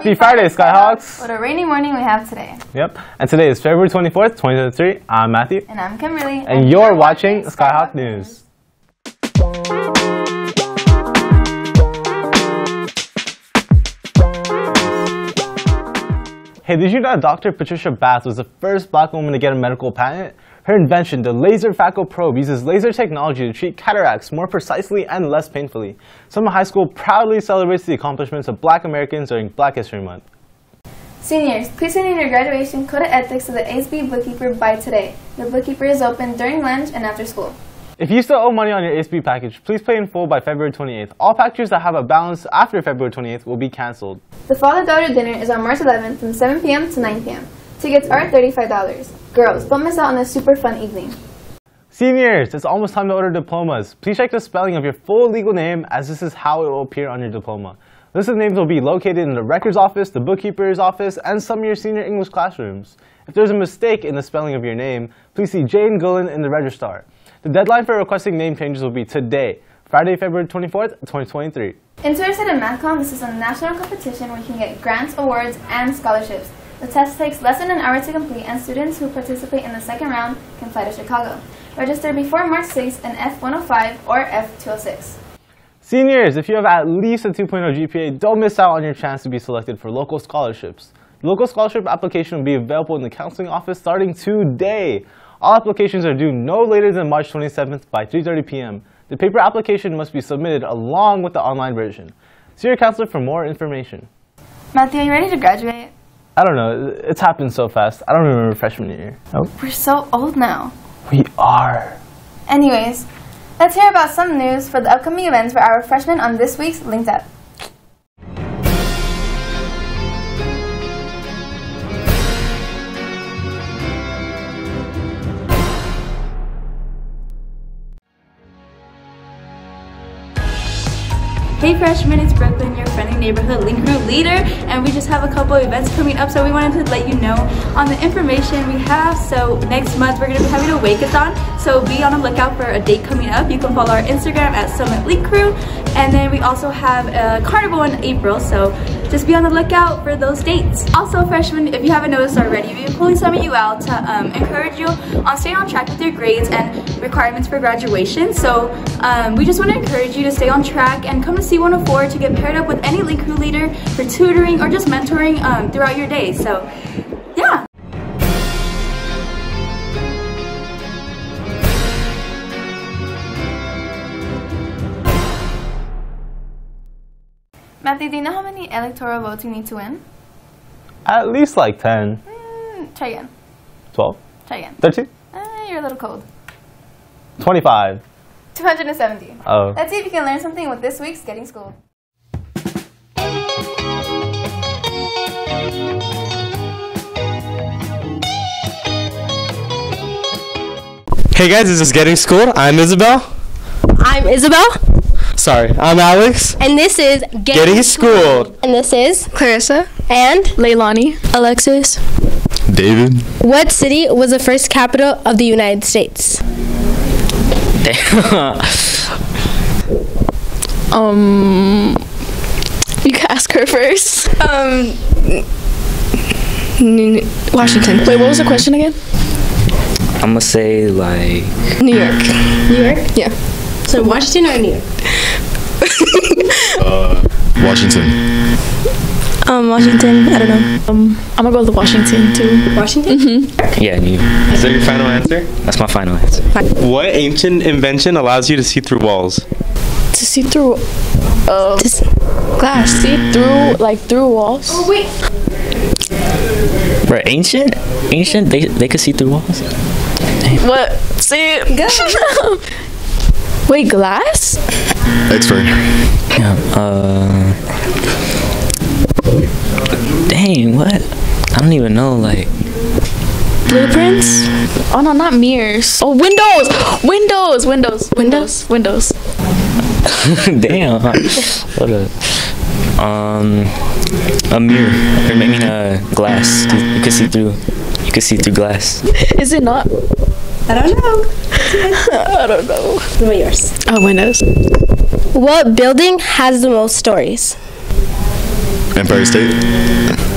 Happy Friday, Skyhawks! What a rainy morning we have today. Yep, and today is February 24th, 2023. I'm Matthew, And I'm Kimberly. and you're watching Skyhawk News. Hey, did you know Dr. Patricia Bath was the first black woman to get a medical patent? Her invention, the laser phaco probe, uses laser technology to treat cataracts more precisely and less painfully. Summit High School proudly celebrates the accomplishments of black Americans during Black History Month. Seniors, please send in your graduation code of ethics to the ASB bookkeeper by today. The bookkeeper is open during lunch and after school. If you still owe money on your ASB package, please pay in full by February 28th. All packages that have a balance after February 28th will be canceled. The father-daughter dinner is on March 11th from 7 p.m. to 9 p.m. Tickets are $35. Girls, don't miss out on this super fun evening. Seniors, it's almost time to order diplomas. Please check the spelling of your full legal name as this is how it will appear on your diploma. List of names will be located in the records office, the bookkeeper's office, and some of your senior English classrooms. If there's a mistake in the spelling of your name, please see Jane Gullen in the registrar. The deadline for requesting name changes will be today, Friday, February 24th, 2023. Interested in MathCom, this is a national competition where you can get grants, awards, and scholarships. The test takes less than an hour to complete, and students who participate in the second round can fly to Chicago. Register before March 6th in F105 or F206. Seniors, if you have at least a 2.0 GPA, don't miss out on your chance to be selected for local scholarships. The local scholarship application will be available in the counseling office starting today. All applications are due no later than March 27th by 3.30 p.m. The paper application must be submitted along with the online version. See your counselor for more information. Matthew, are you ready to graduate? I don't know, it's happened so fast. I don't remember freshman year. Oh, We're so old now. we are. Anyways, let's hear about some news for the upcoming events for our freshmen on this week's Linked Up. Hey freshmen, it's Brooklyn, your friendly neighborhood link group leader, and we just have a couple events coming up, so we wanted to let you know on the information we have. So next month we're gonna be having a wake-a-thon, so be on the lookout for a date coming up. You can follow our Instagram at Summit Link Crew, and then we also have a carnival in April, so just be on the lookout for those dates. Also, freshmen, if you haven't noticed already, we've been pulling some of you out to um, encourage you on staying on track with your grades and requirements for graduation. So um, we just want to encourage you to stay on track and come to C104 to get paired up with any Link Crew leader for tutoring or just mentoring um, throughout your day. So, Matthew, do you know how many electoral votes you need to win? At least like 10, Hmm, try again. 12, Try again. 13, Uh, you're a little cold. 25. 270. Oh. Let's see if you can learn something with this week's Getting Schooled. Hey guys, this is Getting Schooled. I'm Isabel. I'm Isabel, Sorry, I'm Alex. and this is Getting, Getting Schooled. And this is Clarissa, and Leilani, Alexis, David. what city was the first capital of the United States? um, you can ask her first. Um, Washington. Wait, what was the question again? I'm gonna say like New York. New York. Yeah. So Washington or New York? Washington. Um, Washington. I don't know. Um, I'm gonna go with Washington too. Washington. yeah, New York. Is that your final answer? That's my final answer. What ancient invention allows you to see through walls? To see through. Uh, glass. See through like through walls. Oh wait. Right, ancient, ancient. They they could see through walls. What? See. Wait, glass? X-ray. Yeah. Uh. Dang, what? I don't even know. Like, Blueprints? Oh no, not mirrors. Oh, windows! Windows! Windows! Windows! Windows. damn. What a. Um, a mirror. Or I mean, a glass. You, you could see through. You can see through glass. Is it not? I don't know. I don't know. What yours? Oh, windows. What building has the most stories? Empire State.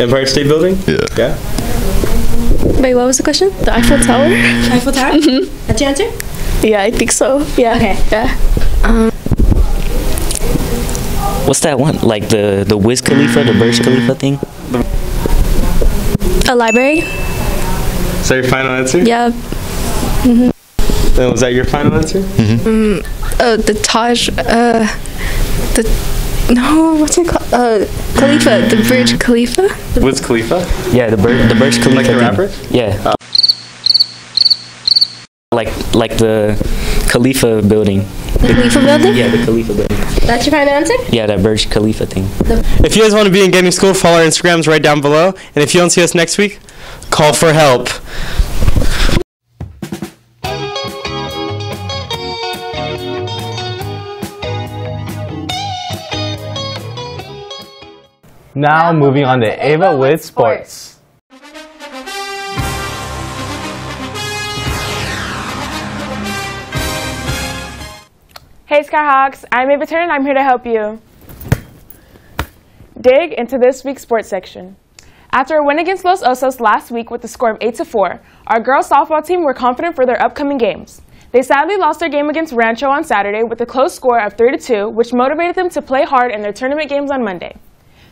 Empire State Building? Yeah. Yeah. Wait, what was the question? The Eiffel Tower? Eiffel Tower? Mm-hmm. That's your answer? Yeah, I think so. Yeah. Okay. Yeah. Um, What's that one? Like the the Wiz Khalifa, the Burj Khalifa thing? A library? Is that your final answer? Yeah. Then was that your final answer? Uh, the Taj. Uh, the. No, what's it called? Uh, Khalifa. The Burj Khalifa? Wiz Khalifa? Yeah, the Bur- the Burj Khalifa. Like the thing. rapper? Yeah. Like like the Khalifa building. The Khalifa building? Yeah, the Khalifa building. That's your final answer? Yeah, that Burj Khalifa thing. If you guys want to be in Getting Schooled, follow our Instagrams right down below. And if you don't see us next week, call for help. Now moving on to Ava with sports. Hey Skyhawks, I'm Ava Turner and I'm here to help you dig into this week's sports section. After a win against Los Osos last week with a score of 8 to 4, our girls softball team were confident for their upcoming games. They sadly lost their game against Rancho on Saturday with a close score of 3 to 2, which motivated them to play hard in their tournament games on Monday.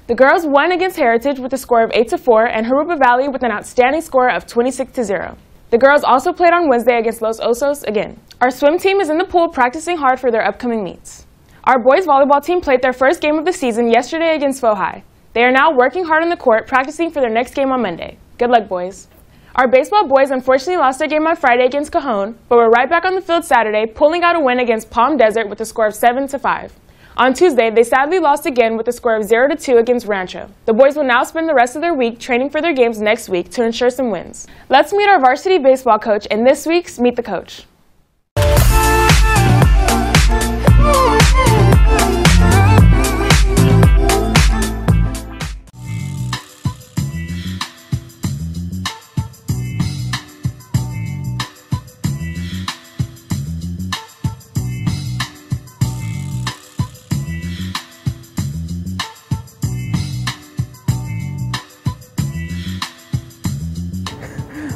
The girls won against Heritage with a score of 8 to 4 and Jurupa Valley with an outstanding score of 26 to 0. The girls also played on Wednesday against Los Osos again. Our swim team is in the pool practicing hard for their upcoming meets. Our boys volleyball team played their first game of the season yesterday against Fohai. They are now working hard on the court, practicing for their next game on Monday. Good luck, boys. Our baseball boys unfortunately lost their game on Friday against Cajon, but were right back on the field Saturday, pulling out a win against Palm Desert with a score of 7 to 5. On Tuesday, they sadly lost again with a score of 0 to 2 against Rancho. The boys will now spend the rest of their week training for their games next week to ensure some wins. Let's meet our varsity baseball coach in this week's Meet the Coach.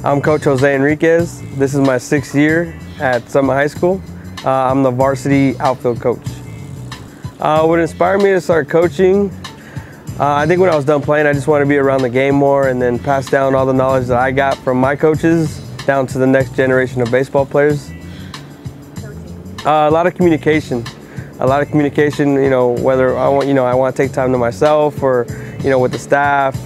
I'm Coach Jose Enriquez. This is my sixth year at Summit High School. Uh, I'm the varsity outfield coach. Uh, what inspired me to start coaching, uh, I think when I was done playing, I just wanted to be around the game more and then pass down all the knowledge that I got from my coaches down to the next generation of baseball players. Uh, a lot of communication, a lot of communication. You know, whether I want, you know, I want to take time to myself or, you know, with the staff.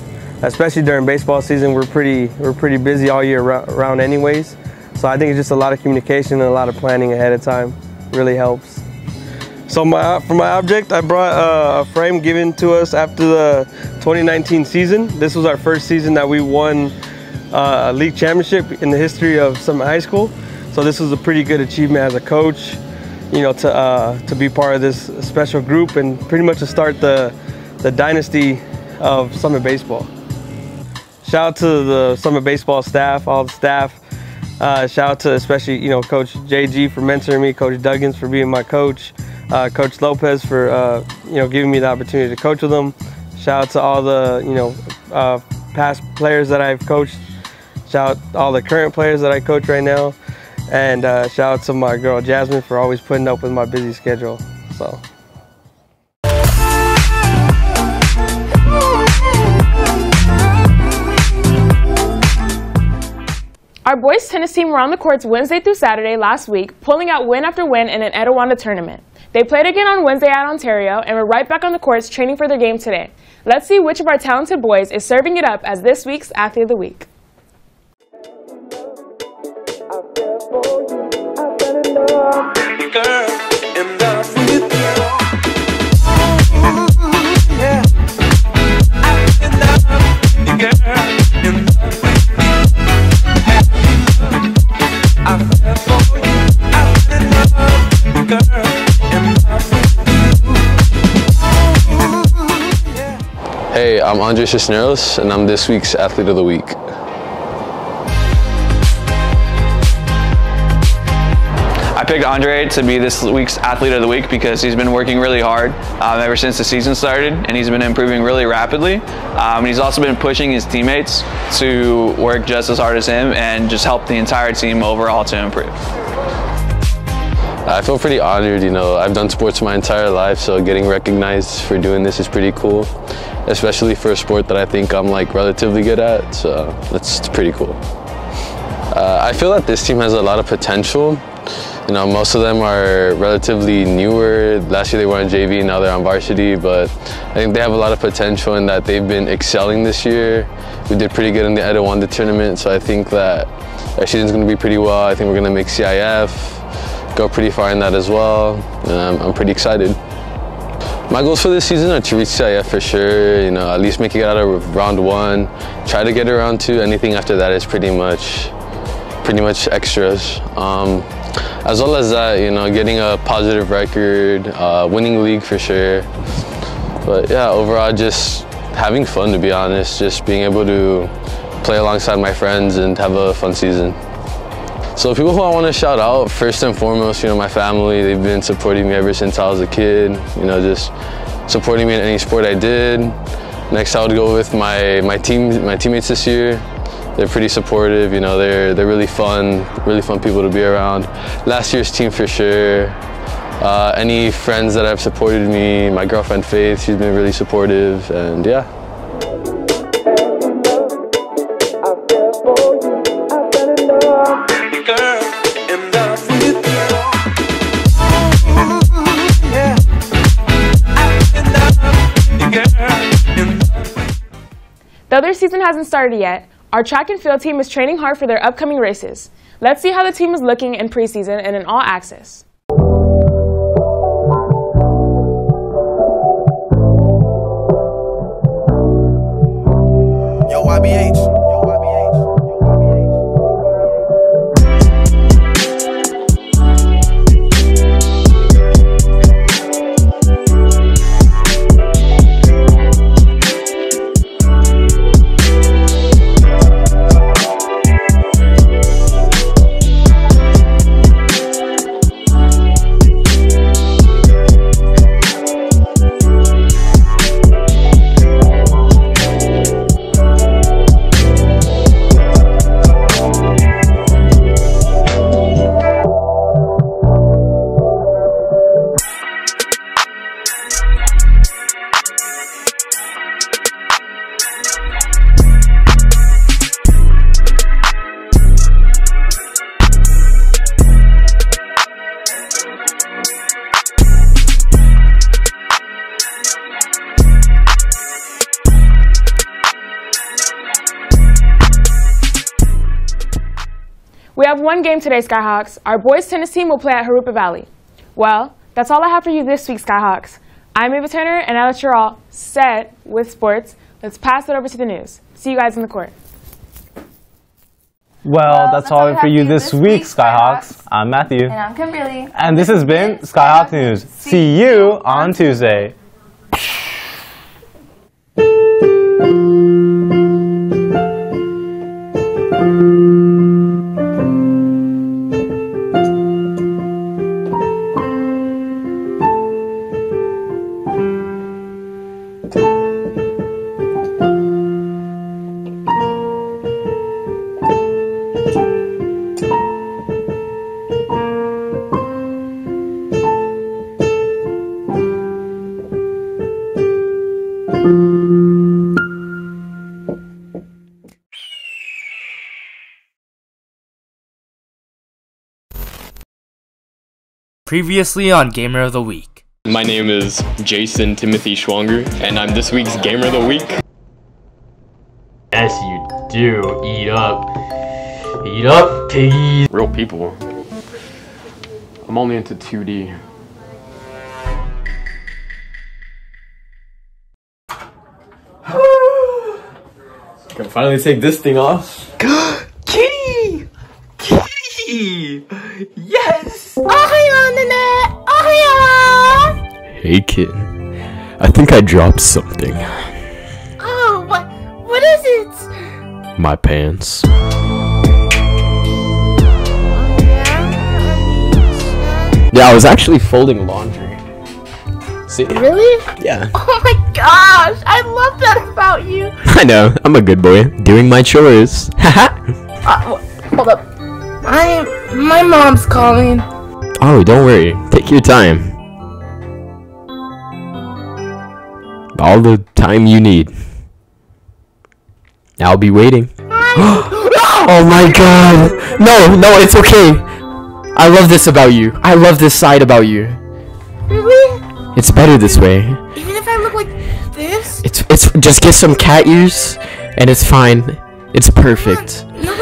Especially during baseball season, we're pretty we're pretty busy all year rou- round, anyways. So I think it's just a lot of communication and a lot of planning ahead of time. Really helps. So my, for my object, I brought uh, a frame given to us after the 2019 season. This was our first season that we won uh, a league championship in the history of Summit High School. So this was a pretty good achievement as a coach, you know, to uh, to be part of this special group and pretty much to start the the dynasty of Summit baseball. Shout out to the Summit baseball staff, all the staff. Uh, shout out to especially you know Coach JG for mentoring me, Coach Duggins for being my coach, uh, Coach Lopez for uh, you know giving me the opportunity to coach with them. Shout out to all the you know uh, past players that I've coached. Shout out all the current players that I coach right now, and uh, shout out to my girl Jasmine for always putting up with my busy schedule. So. Our boys tennis team were on the courts Wednesday through Saturday last week, pulling out win after win in an Etiwanda tournament. They played again on Wednesday at Ontario and were right back on the courts training for their game today. Let's see which of our talented boys is serving it up as this week's Athlete of the Week. Hey, I'm Andre Cisneros, and I'm this week's Athlete of the Week. I picked Andre to be this week's Athlete of the Week because he's been working really hard um, ever since the season started and he's been improving really rapidly. Um, he's also been pushing his teammates to work just as hard as him and just help the entire team overall to improve. I feel pretty honored, you know, I've done sports my entire life, so getting recognized for doing this is pretty cool, especially for a sport that I think I'm like relatively good at, so that's pretty cool. Uh, I feel that this team has a lot of potential. You know, most of them are relatively newer. Last year they were on JV, now they're on varsity, but I think they have a lot of potential in that they've been excelling this year. We did pretty good in the Etiwanda tournament, so I think that our season's gonna be pretty well. I think we're gonna make CIF, go pretty far in that as well, and I'm, pretty excited. My goals for this season are to reach CIF for sure, you know, at least make it out of round one, try to get around two, anything after that is pretty much, pretty much extras. Um, as well as that, you know, getting a positive record, uh, winning league for sure. But yeah, overall just having fun to be honest, just being able to play alongside my friends and have a fun season. So people who I want to shout out, first and foremost, you know, my family, they've been supporting me ever since I was a kid, you know, just supporting me in any sport I did. Next, I would go with my, my team, my teammates this year. They're pretty supportive, you know, they're, they're really fun, really fun people to be around. Last year's team for sure. Uh, any friends that have supported me, my girlfriend Faith, she's been really supportive, and yeah. Though their season hasn't started yet, our track and field team is training hard for their upcoming races. Let's see how the team is looking in preseason and in all access. YBH. We have one game today, Skyhawks. Our boys tennis team will play at Jurupa Valley. Well, that's all I have for you this week, Skyhawks. I'm Ava Turner, and now that you're all set with sports, let's pass it over to the news. See you guys in the court. Well, that's, all we have for you this week, Skyhawks. I'm Matthew. And I'm Kimberly. And this has been Skyhawk News. See you on Tuesday. Previously on Gamer of the Week. My name is Jason Timothy Schwanger, and I'm this week's Gamer of the Week. Yes, you do. Eat up. Eat up, piggies. Real people. I'm only into 2D. Can finally take this thing off. Kitty! Kitty! Yes! Hey kid, I think I dropped something. Oh, what? What is it? My pants. Yeah, I was actually folding laundry. See? Really? Yeah. Oh my gosh, I love that about you. I know. I'm a good boy. Doing my chores. Haha. Uh, hold up. My my mom's calling. oh, don't worry. Take your time. All the time you need. I'll be waiting. oh my god! No, no, it's okay. I love this about you. I love this side about you. Really? It's better this way. Even if I look like this? It's it's just get some cat ears and it's fine. It's perfect. No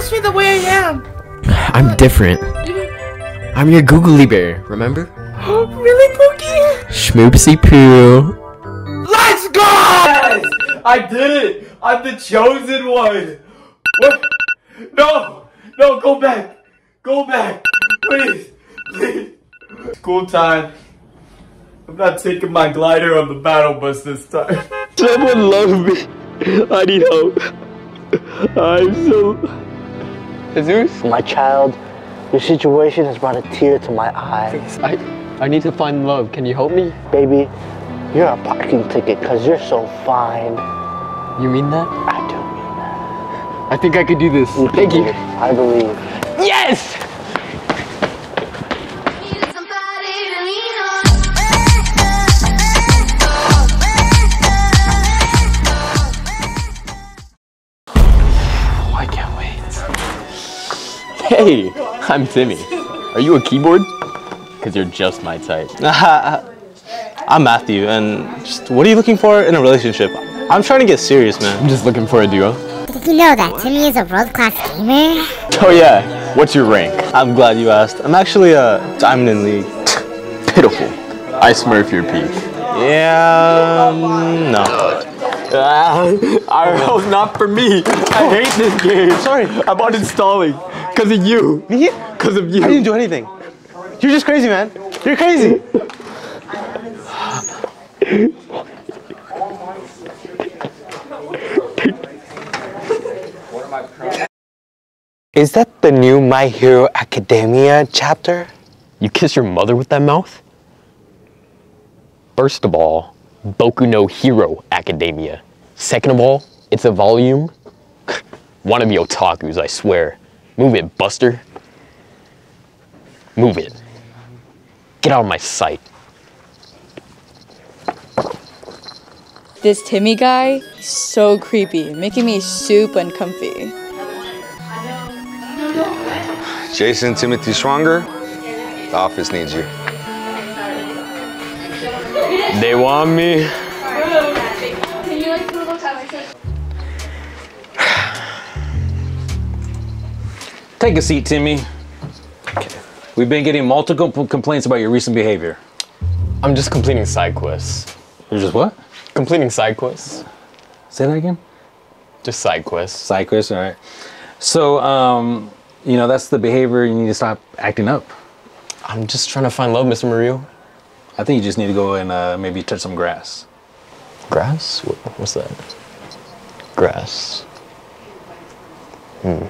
one really loves me the way I am. I'm different. I'm your googly bear, remember? Oh, really, Pookie? Schmoopsy poo. Let's go! Yes! I did it! I'm the chosen one! What? No! No, go back! Go back! Please! Please! School time. I'm not taking my glider on the battle bus this time. Someone love me. I need help. I'm so. Jesus? My child, your situation has brought a tear to my eye. I, I need to find love. Can you help me? Baby, you're a parking ticket because you're so fine. You mean that? I do mean that. I think I could do this. Thank you. I believe. Yes! Hey, I'm Timmy. Are you a keyboard? Because you're just my type. I'm Matthew, and just what are you looking for in a relationship? I'm trying to get serious, man. I'm just looking for a duo. Did you know that Timmy is a world-class gamer? Oh yeah, what's your rank? I'm glad you asked. I'm actually a diamond in league. Pitiful. I smurf your peak. Yeah, um, no. Ah, I hope not for me. I hate this game. Sorry. I'm uninstalling. Because of you. Me? Because of you. I didn't do anything. You're just crazy, man. You're crazy. Is that the new My Hero Academia chapter? You kiss your mother with that mouth? First of all, Boku no Hero Academia. Second of all, it's a volume. One of the otakus, I swear. Move it, Buster. Move it. Get out of my sight. This Timmy guy, he's so creepy, making me super uncomfy. Jason Timothy Schwanger, the office needs you. They want me. Take a seat, Timmy. Okay. We've been getting multiple complaints about your recent behavior. I'm just completing side quests. You're just what? Completing side quests. Say that again? Just side quests. Side quests, all right. So, um, you know, that's the behavior you need to stop acting up. I'm just trying to find love, Mr. Murillo. I think you just need to go and uh, maybe touch some grass. Grass? What's that? Grass. Hmm.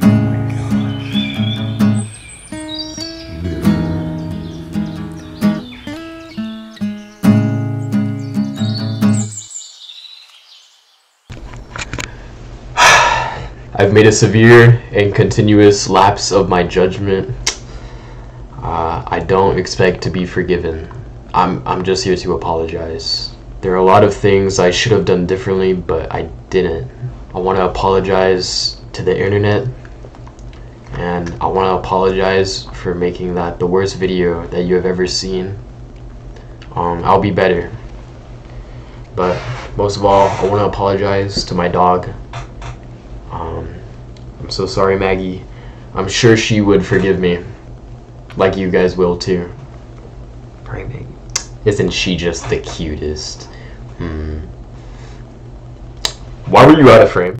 Oh my gosh. I've made a severe and continuous lapse of my judgment. Uh, I don't expect to be forgiven. I'm, I'm just here to apologize. There are a lot of things I should have done differently, but I didn't. I want to apologize to the internet, and I want to apologize for making that the worst video that you have ever seen. Um, I'll be better. But most of all, I want to apologize to my dog. Um, I'm so sorry, Maggie. I'm sure she would forgive me. Like you guys will too. Right, Maggie? Isn't she just the cutest? Hmm. Why were you out of frame?